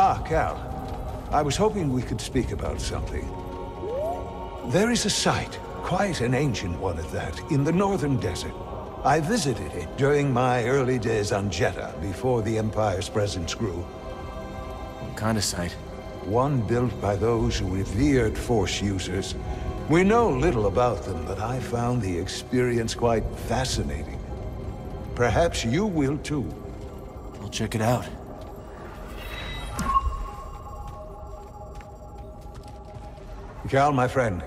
Ah, Cal. I was hoping we could speak about something. There is a site, quite an ancient one at that, in the northern desert. I visited it during my early days on Jedha, before the Empire's presence grew. What kind of site? One built by those who revered Force users. We know little about them, but I found the experience quite fascinating. Perhaps you will too. I'll check it out. Cal, my friend,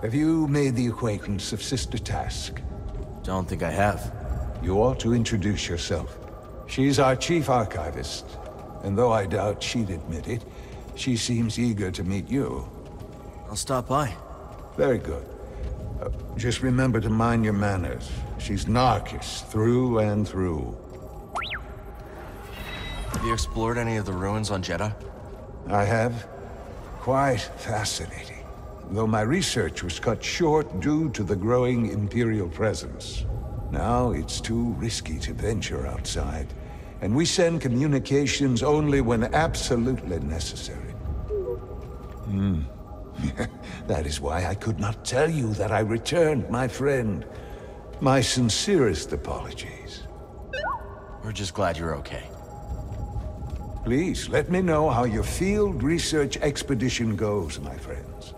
have you made the acquaintance of Sister Task? Don't think I have. You ought to introduce yourself. She's our chief archivist, and though I doubt she'd admit it, she seems eager to meet you. I'll stop by. Very good. Uh, just remember to mind your manners. She's Narcus, through and through. Have you explored any of the ruins on Jedha? I have. Quite fascinating. Though my research was cut short due to the growing Imperial presence. Now it's too risky to venture outside, and we send communications only when absolutely necessary. Hmm. that is why I could not tell you that I returned, my friend. My sincerest apologies. We're just glad you're okay. Please, let me know how your field research expedition goes, my friends.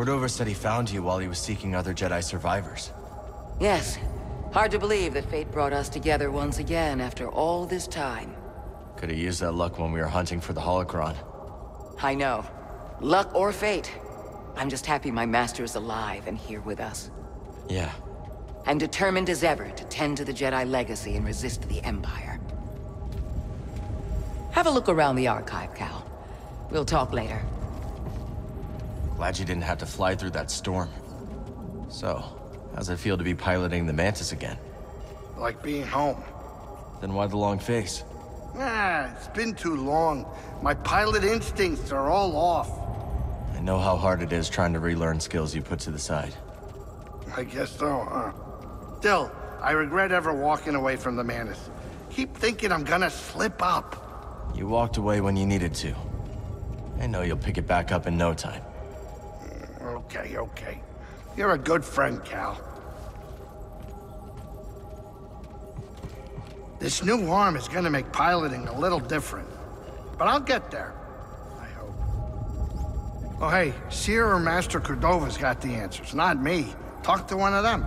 Cordova said he found you while he was seeking other Jedi survivors. Yes. Hard to believe that fate brought us together once again after all this time. Could have used that luck when we were hunting for the holocron. I know. Luck or fate. I'm just happy my master is alive and here with us. Yeah. And determined as ever to tend to the Jedi legacy and resist the Empire. Have a look around the archive, Cal. We'll talk later. Glad you didn't have to fly through that storm. So, how's it feel to be piloting the Mantis again? Like being home. Then why the long face? Ah, it's been too long. My pilot instincts are all off. I know how hard it is trying to relearn skills you put to the side. I guess so, huh? Still, I regret ever walking away from the Mantis. Keep thinking I'm gonna slip up. You walked away when you needed to. I know you'll pick it back up in no time. Okay, okay. You're a good friend, Cal. This new arm is gonna make piloting a little different. But I'll get there. I hope. Oh, hey, Cere or Master Cordova's got the answers, not me. Talk to one of them.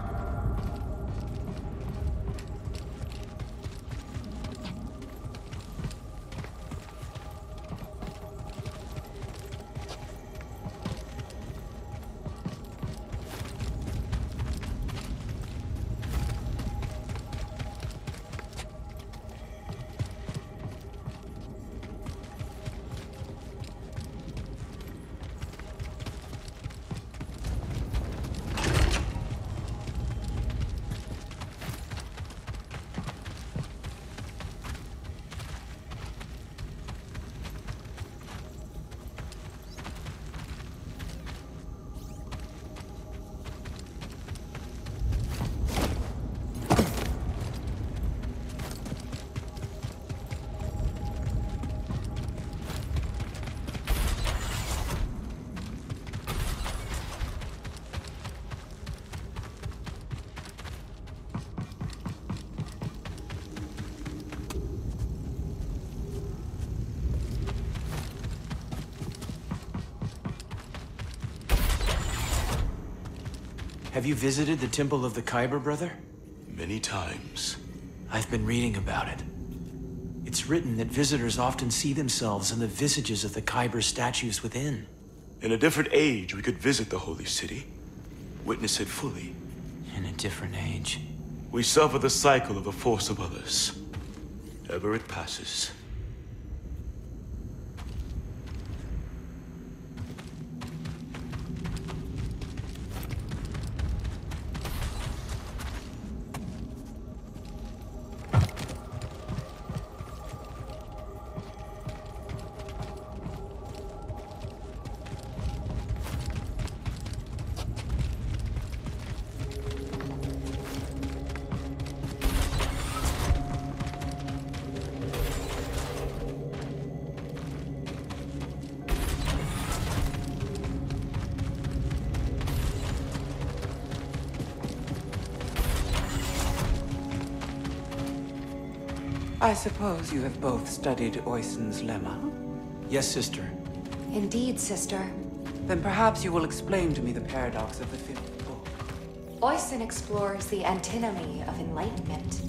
Have you visited the Temple of the Kyber, brother? Many times. I've been reading about it. It's written that visitors often see themselves in the visages of the Kyber statues within. In a different age, we could visit the holy city, witness it fully. In a different age. We suffer the cycle of the force of others. Ever it passes. I suppose you have both studied Oisin's lemma? Yes, sister. Indeed, sister. Then perhaps you will explain to me the paradox of the fifth book. Oisin explores the antinomy of enlightenment.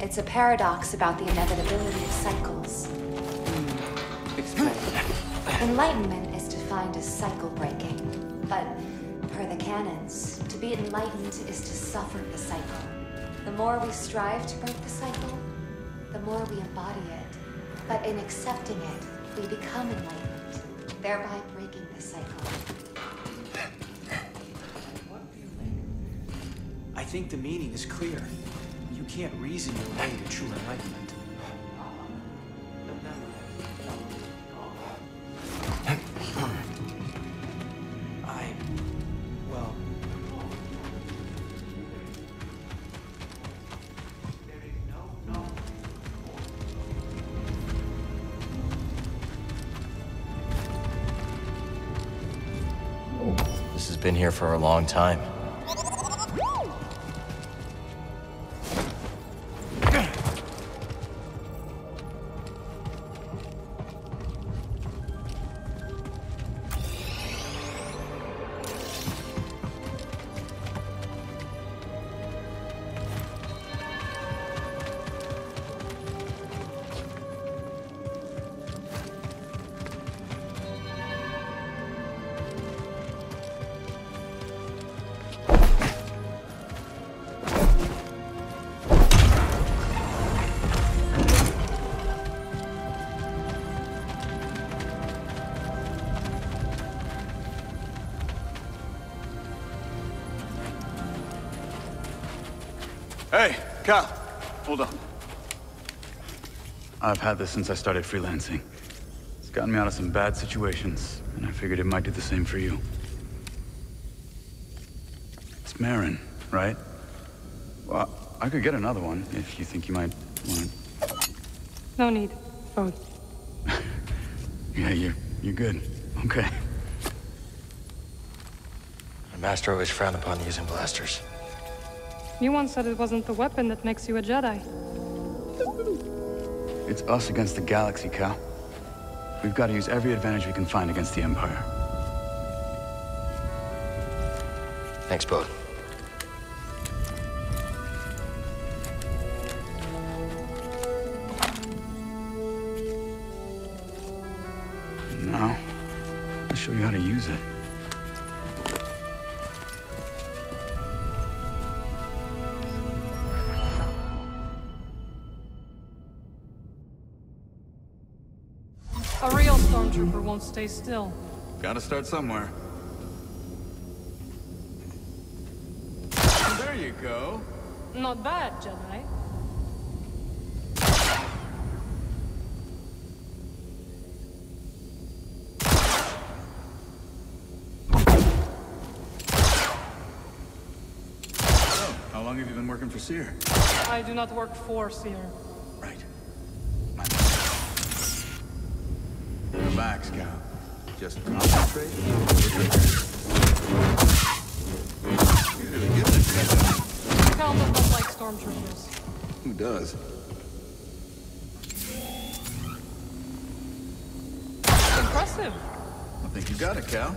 It's a paradox about the inevitability of cycles. Hmm. Explain. Enlightenment is defined as cycle breaking. But, per the canons, to be enlightened is to suffer the cycle. The more we strive to break the cycle, the more we embody it. But in accepting it, we become enlightened, thereby breaking the cycle. I think the meaning is clear. You can't reason your way to true enlightenment. Been here for a long time. Hold on. I've had this since I started freelancing. It's gotten me out of some bad situations, and I figured it might do the same for you. It's Marin, right? Well, I could get another one if you think you might want it. No need. Oh, Yeah, you're, you're good. Okay. My master always frowned upon using blasters. You once said it wasn't the weapon that makes you a Jedi. It's us against the galaxy, Cal. We've got to use every advantage we can find against the Empire. Thanks, Bode. Stay still. Gotta start somewhere. There you go. Not bad, Jedi. Oh, how long have you been working for Cere? I do not work for Cere. Right. My Relax, Cal. Just concentrate. You're really good at this. Cal does not like stormtroopers. Who does? Impressive. I think you got it, Cal.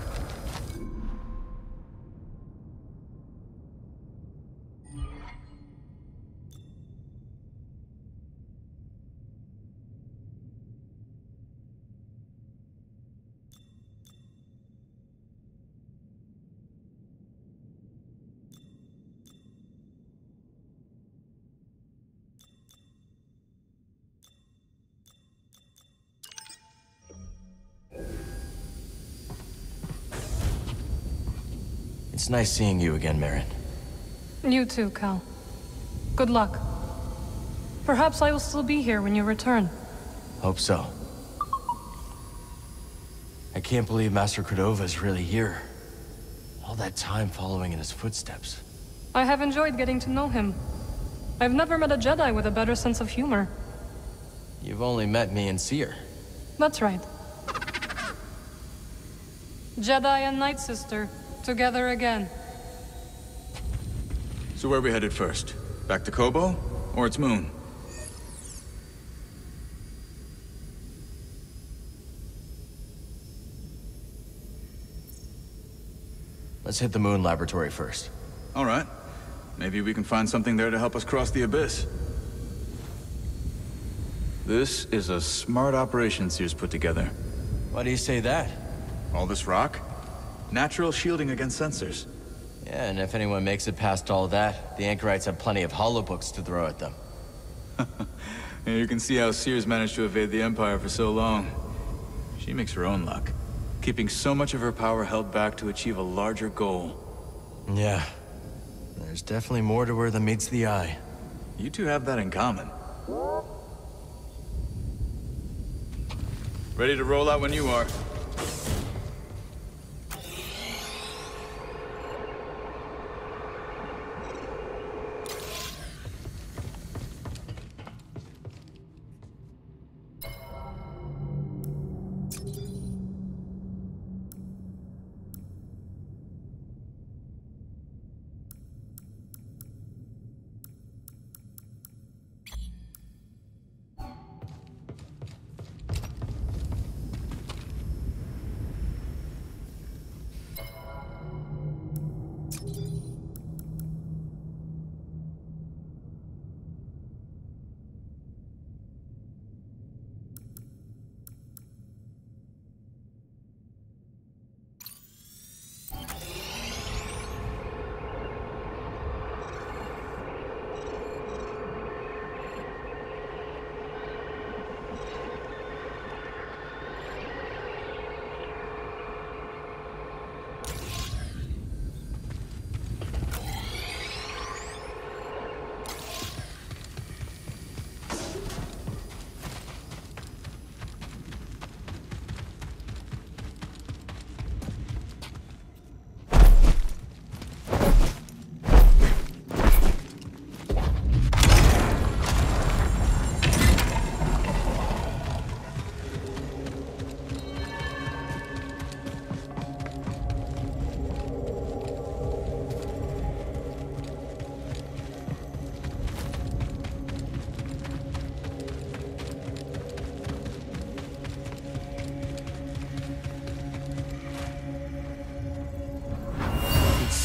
It's nice seeing you again, Merrin. You too, Cal. Good luck. Perhaps I will still be here when you return. Hope so. I can't believe Master Cordova is really here. All that time following in his footsteps. I have enjoyed getting to know him. I've never met a Jedi with a better sense of humor. You've only met me and Cere. That's right. Jedi and Night Sister, together again. So where are we headed first? Back to Koboh? Or its moon? Let's hit the moon laboratory first. All right. Maybe we can find something there to help us cross the abyss. This is a smart operation Cere's put together. Why do you say that? All this rock? Natural shielding against sensors. Yeah, and if anyone makes it past all that, the Anchorites have plenty of hollow books to throw at them. You can see how Cere's managed to evade the Empire for so long. She makes her own luck, keeping so much of her power held back to achieve a larger goal. Yeah. There's definitely more to her than meets the eye. You two have that in common. Ready to roll out when you are.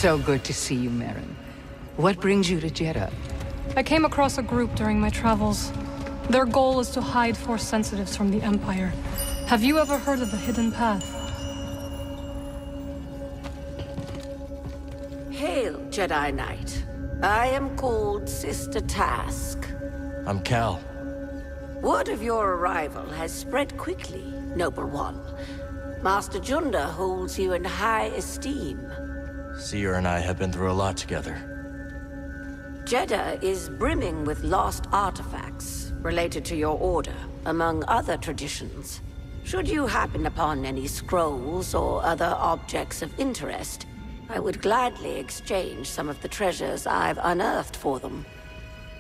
So good to see you, Merrin. What brings you to Jedha? I came across a group during my travels. Their goal is to hide Force sensitives from the Empire. Have you ever heard of the Hidden Path? Hail, Jedi Knight. I am called Sister Task. I'm Cal. Word of your arrival has spread quickly, Noble One. Master Junda holds you in high esteem. Cere and I have been through a lot together. Jedha is brimming with lost artifacts related to your order, among other traditions. Should you happen upon any scrolls or other objects of interest, I would gladly exchange some of the treasures I've unearthed for them.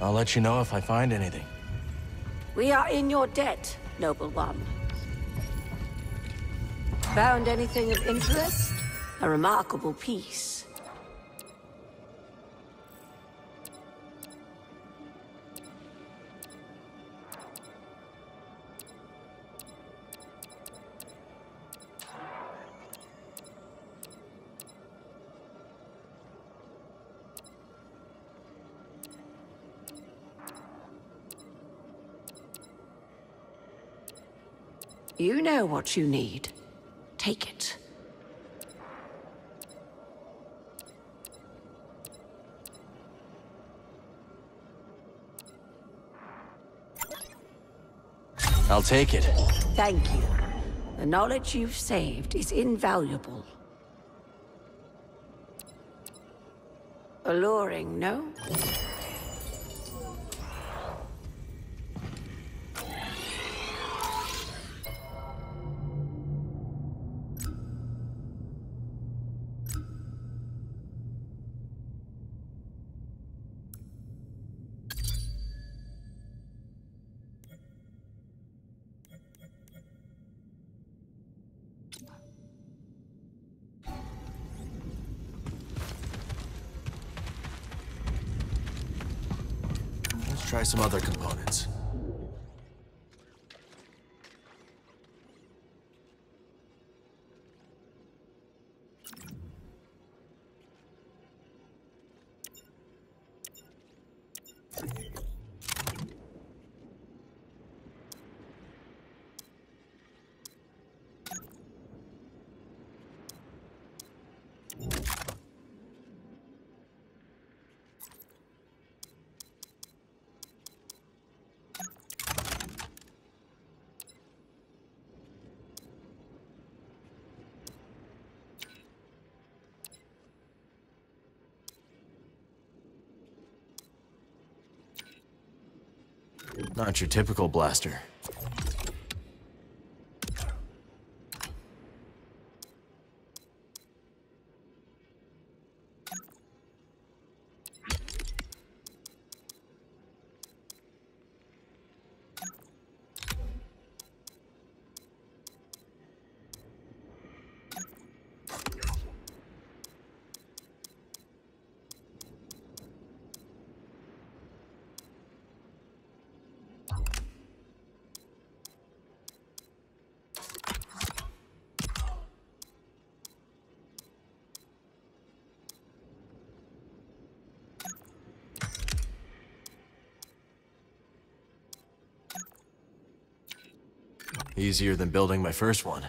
I'll let you know if I find anything. We are in your debt, Noble One. Found anything of interest? A remarkable piece. You know what you need. Take it. I'll take it. Thank you. The knowledge you've saved is invaluable. Alluring, no? Some other components. Not your typical blaster. Easier than building my first one.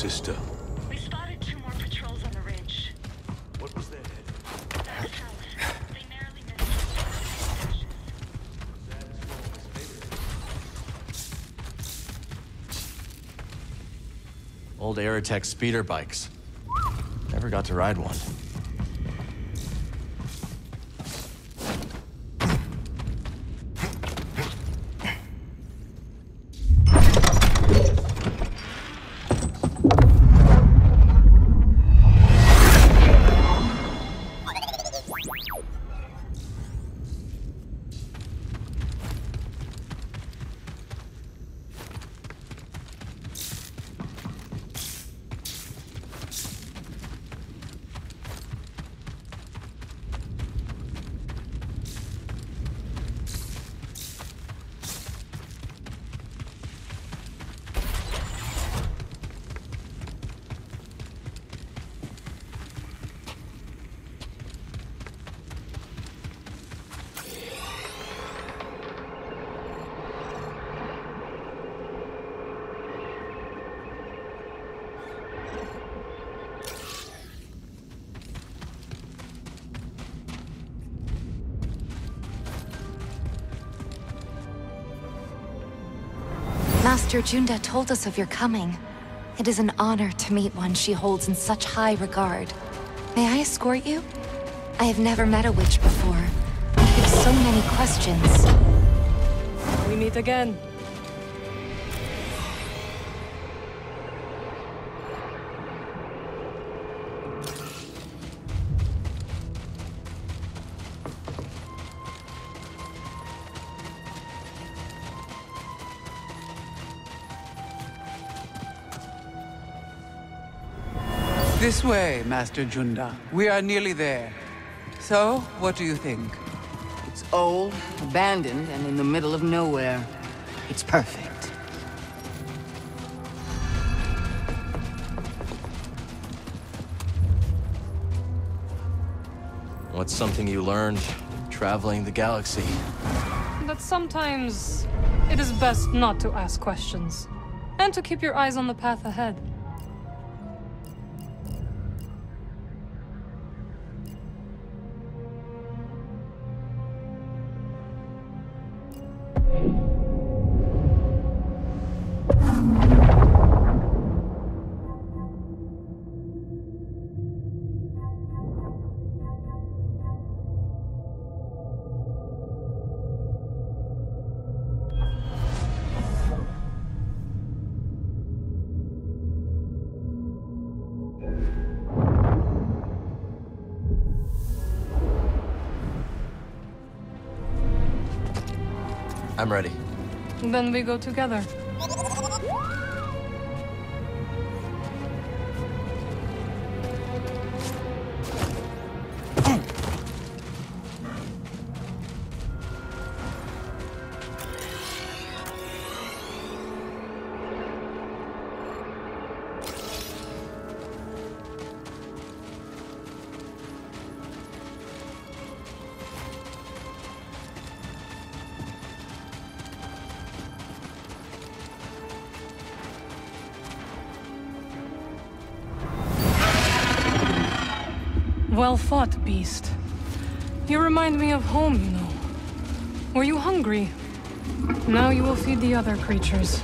Sister. We spotted two more patrols on the ridge. What was their head? That's how they narrowly missed. Old Aerotech speeder bikes. Never got to ride one. Master Junda told us of your coming. It is an honor to meet one she holds in such high regard. May I escort you? I have never met a witch before. I have so many questions. We meet again. This way, Master Junda. We are nearly there. So, what do you think? It's old, abandoned, and in the middle of nowhere. It's perfect. What's something you learned traveling the galaxy? That sometimes it is best not to ask questions. And to keep your eyes on the path ahead. I'm ready. Then we go together. Home, you know. Were you hungry? Now you will feed the other creatures.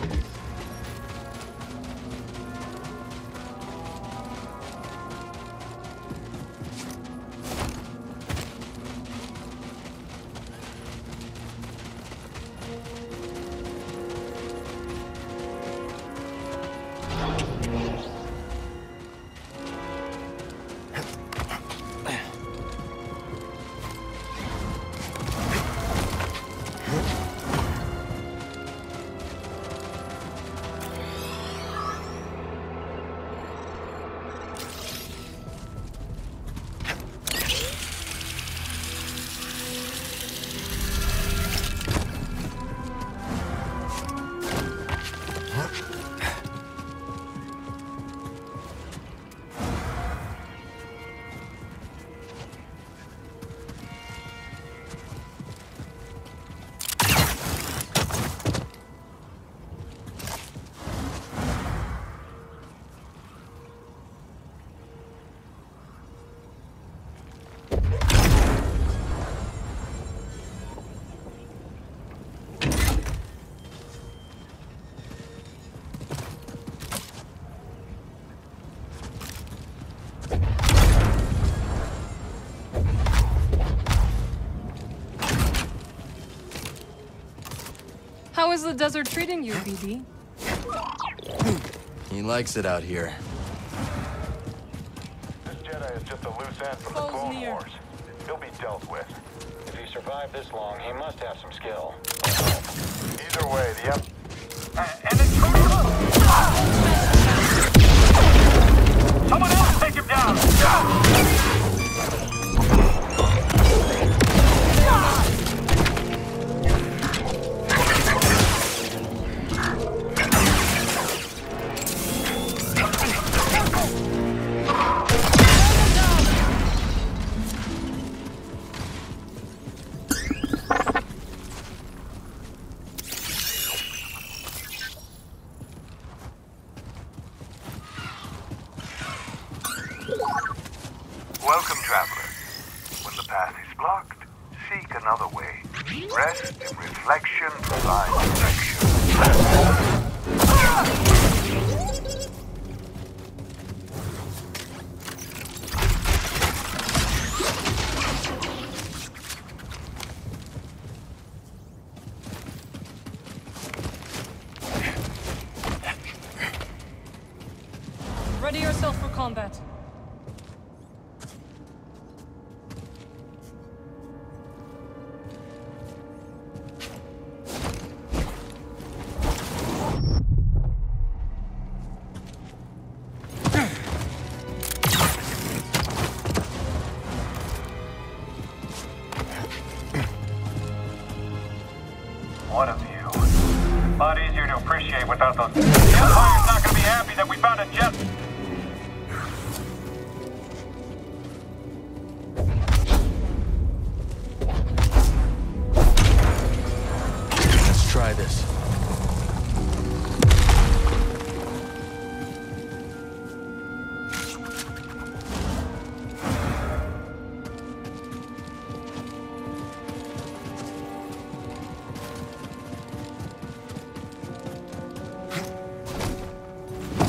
How is the desert treating you, BD? He likes it out here. This Jedi is just a loose end from the Foes Clone near. Wars. He'll be dealt with. If he survived this long, he must have some skill. Either way, the up. Uh, and it's Someone else take him down! Welcome, combat.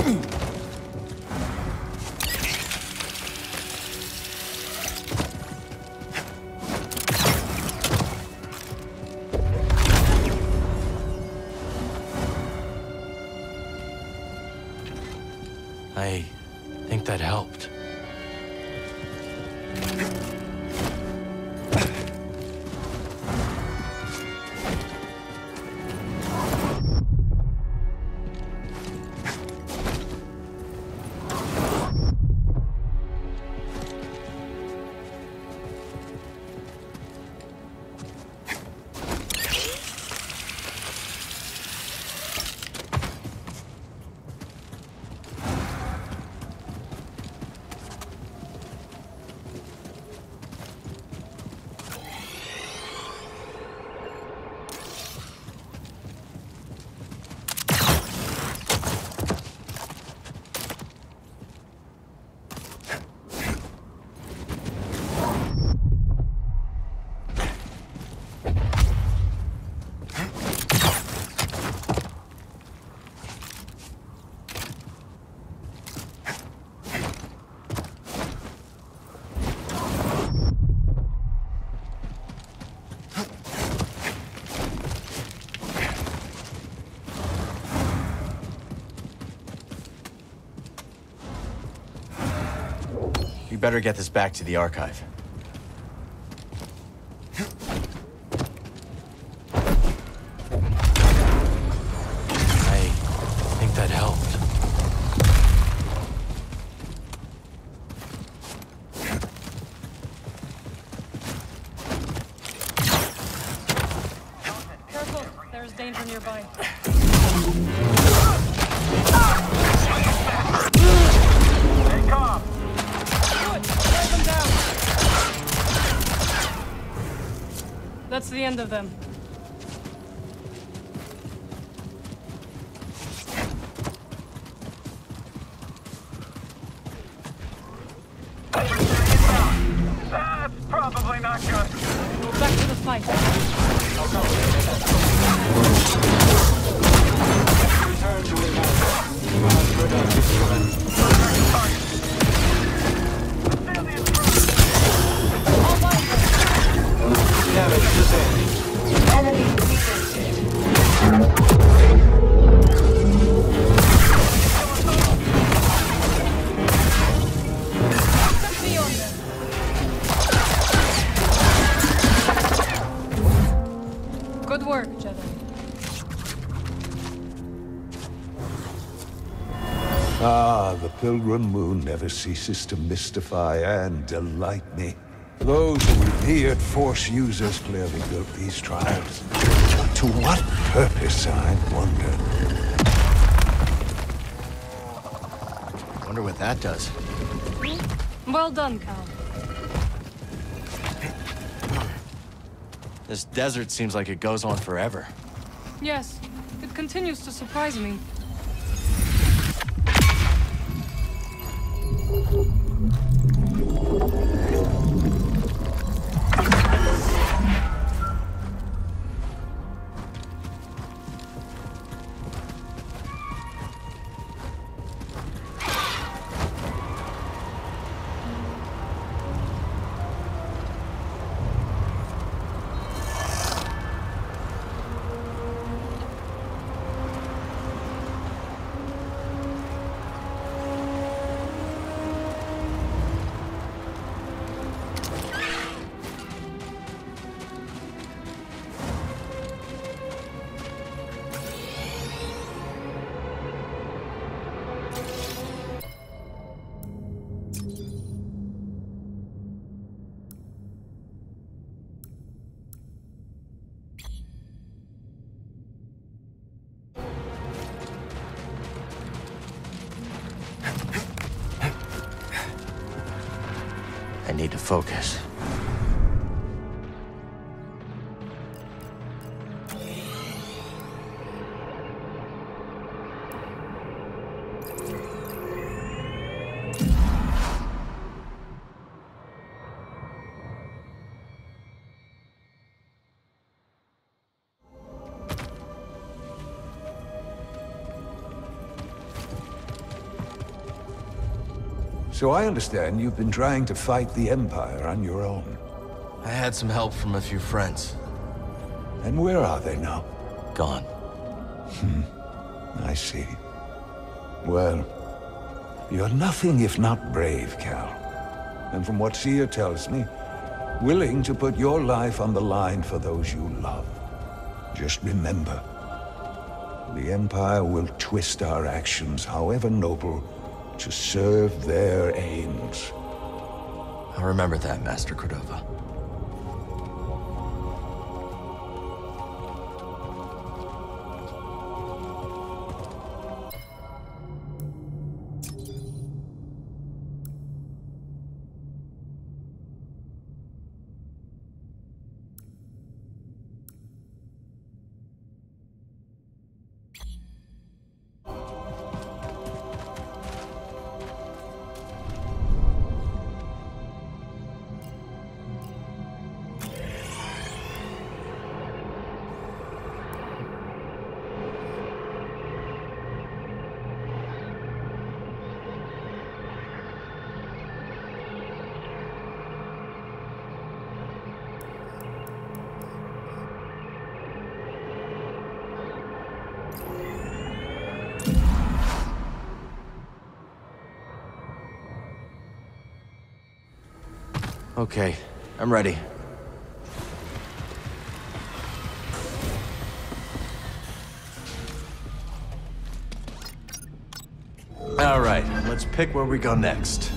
I think that helped. Better get this back to the archive. Pilgrim Moon never ceases to mystify and delight me. Those revered Force users clearly built these trials. To what purpose, I wonder? Wonder what that does. Well done, Cal. This desert seems like it goes on forever. Yes, it continues to surprise me. Focus. So I understand you've been trying to fight the Empire on your own. I had some help from a few friends. And where are they now? Gone. Hmm. I see. Well, you're nothing if not brave, Cal. And from what Cere tells me, willing to put your life on the line for those you love. Just remember, the Empire will twist our actions, however noble, to serve their aims. I'll remember that, Master Cordova. Okay, I'm ready. All right, let's pick where we go next.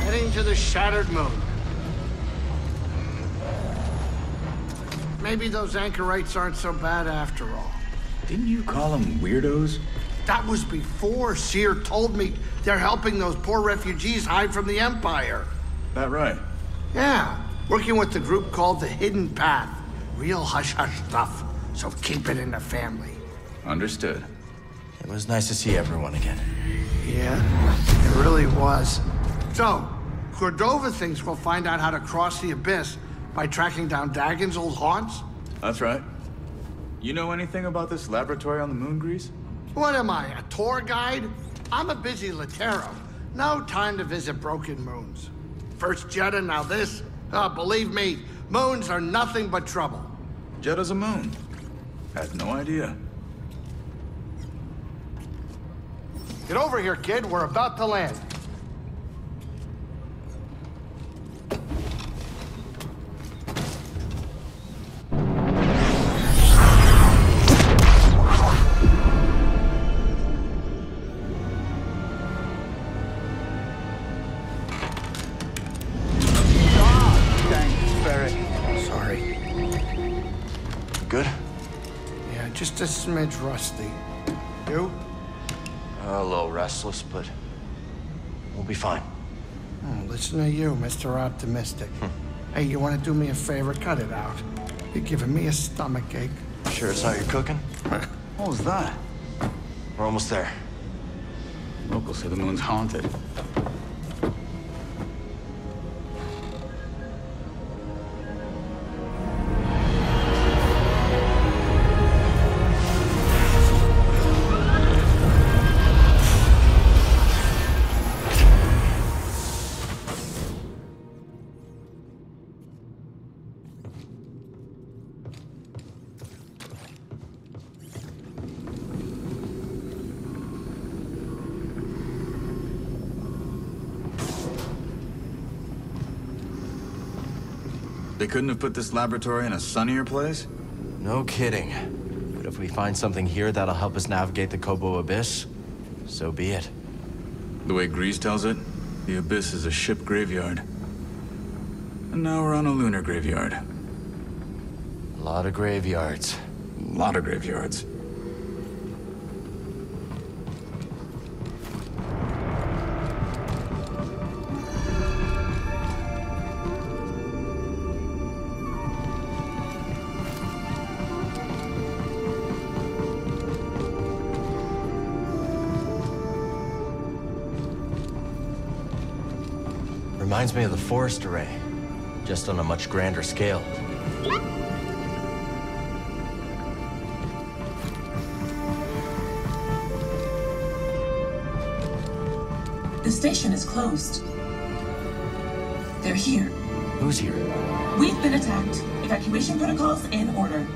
Heading to the Shattered Moon. Maybe those anchorites aren't so bad after all. Didn't you call them weirdos? That was before Cere told me they're helping those poor refugees hide from the Empire. That right? Yeah, working with the group called the Hidden Path. Real hush-hush stuff, so keep it in the family. Understood. It was nice to see everyone again. Yeah, it really was. So, Cordova thinks we'll find out how to cross the Abyss by tracking down Dagan's old haunts? That's right. You know anything about this laboratory on the moon, Greez? What am I, a tour guide? I'm a busy Latero. No time to visit broken moons. First Jedha, now this. Ah, believe me, moons are nothing but trouble. Jedha's a moon. Had no idea. Get over here, kid. We're about to land. Just a rusty. You? A little restless, but we'll be fine. Oh, listen to you, Mr. Optimistic. Hmm. hey, you want to do me a favor? Cut it out. You're giving me a stomach ache. Sure it's not your cooking? What was that? We're almost there. Locals say the moon's haunted. Couldn't have put this laboratory in a sunnier place? No kidding. But if we find something here that'll help us navigate the Koboh Abyss, so be it. The way Greez tells it, the Abyss is a ship graveyard. And now we're on a lunar graveyard. A lot of graveyards. A lot of graveyards. Reminds me of the forest array, just on a much grander scale. The station is closed. They're here. Who's here? We've been attacked. Evacuation protocols in order.